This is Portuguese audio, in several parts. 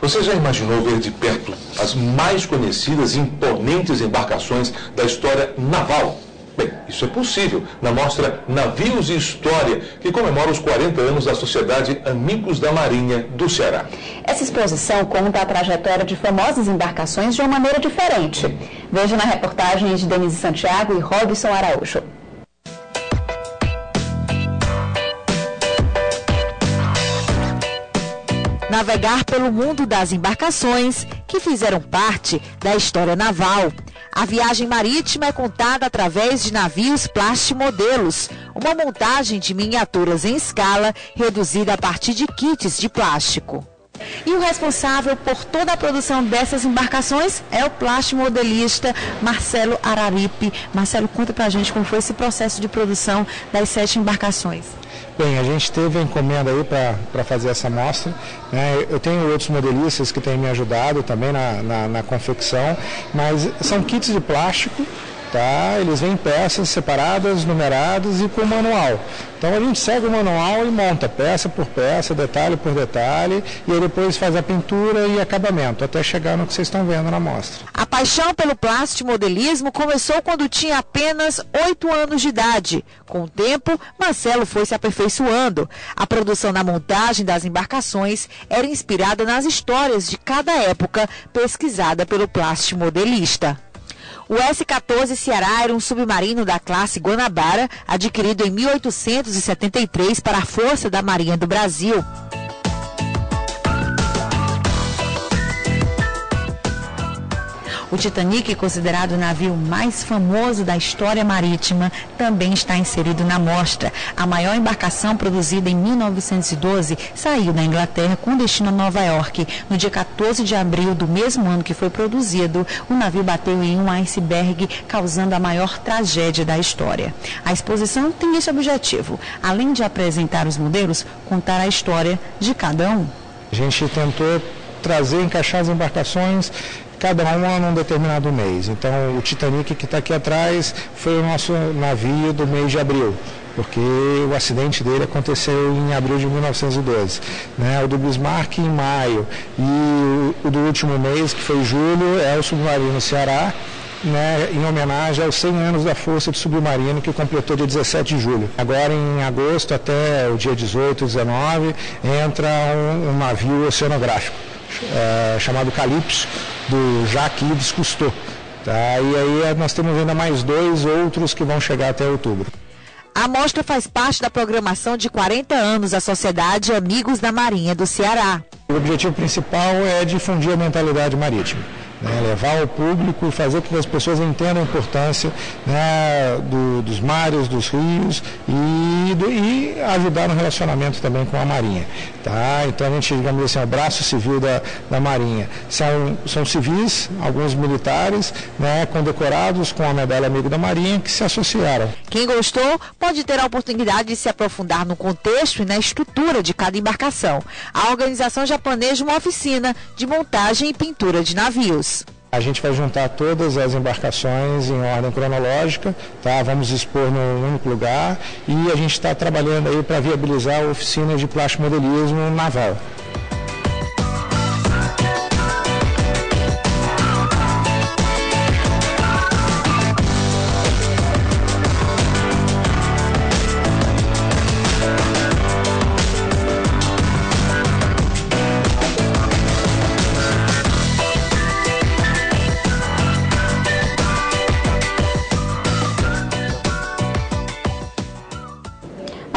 Você já imaginou ver de perto as mais conhecidas e imponentes embarcações da história naval? Bem, isso é possível na mostra Navios e História, que comemora os 40 anos da Sociedade Amigos da Marinha do Ceará. Essa exposição conta a trajetória de famosas embarcações de uma maneira diferente. Veja na reportagem de Denise Santiago e Robson Araújo. Navegar pelo mundo das embarcações que fizeram parte da história naval. A viagem marítima é contada através de navios plastimodelos, uma montagem de miniaturas em escala reduzida a partir de kits de plástico. E o responsável por toda a produção dessas embarcações é o plastimodelista Marcelo Araripe. Marcelo, conta pra gente como foi esse processo de produção das sete embarcações. Bem, a gente teve a encomenda aí para fazer essa amostra. Né? Eu tenho outros modelistas que têm me ajudado também na, na, na confecção, mas são kits de plástico Tá? Eles vêm peças separadas, numeradas e com manual. Então a gente segue o manual e monta peça por peça, detalhe por detalhe, e aí depois faz a pintura e acabamento, até chegar no que vocês estão vendo na mostra. A paixão pelo plástico modelismo começou quando tinha apenas 8 anos de idade. Com o tempo, Marcelo foi se aperfeiçoando. A produção na montagem das embarcações era inspirada nas histórias de cada época pesquisada pelo plástico modelista. O S-14 Ceará era um submarino da classe Guanabara, adquirido em 1873 para a Força da Marinha do Brasil. O Titanic, considerado o navio mais famoso da história marítima, também está inserido na mostra. A maior embarcação produzida em 1912 saiu da Inglaterra com destino a Nova York. No dia 14 de abril do mesmo ano que foi produzido, o navio bateu em um iceberg, causando a maior tragédia da história. A exposição tem esse objetivo, além de apresentar os modelos, contar a história de cada um. A gente tentou trazer, encaixar as embarcações cada uma num determinado mês. Então, o Titanic que está aqui atrás foi o nosso navio do mês de abril porque o acidente dele aconteceu em abril de 1912. Né? O do Bismarck em maio e o do último mês, que foi julho, é o submarino Ceará, né, em homenagem aos 100 anos da Força de Submarino, que completou dia 17 de julho. Agora, em agosto, até o dia 18, 19, entra um, um navio oceanográfico é, chamado Calypso, do Jacques Yves Cousteau. Tá? E aí é, nós temos ainda mais dois outros que vão chegar até outubro. A mostra faz parte da programação de 40 anos da Sociedade Amigos da Marinha do Ceará. O objetivo principal é difundir a mentalidade marítima né, levar ao público e fazer com que as pessoas entendam a importância né, do, dos mares, dos rios e, do, e, ajudar no relacionamento também com a Marinha. Tá? Então a gente, digamos assim, é o braço civil da, da Marinha. São, são civis, alguns militares, né, condecorados com a medalha Amigo da Marinha, que se associaram. Quem gostou pode ter a oportunidade de se aprofundar no contexto e na estrutura de cada embarcação. A organização já planeja uma oficina de montagem e pintura de navios. A gente vai juntar todas as embarcações em ordem cronológica, tá? vamos expor num único lugar e a gente está trabalhando aí para viabilizar oficinas de plástico modelismo naval.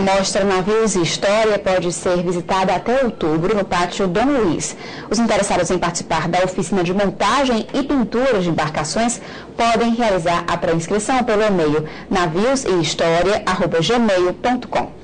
Mostra Navios e História pode ser visitada até outubro no pátio Dom Luiz. Os interessados em participar da oficina de montagem e pintura de embarcações podem realizar a pré-inscrição pelo e-mail navios história@gmail.com.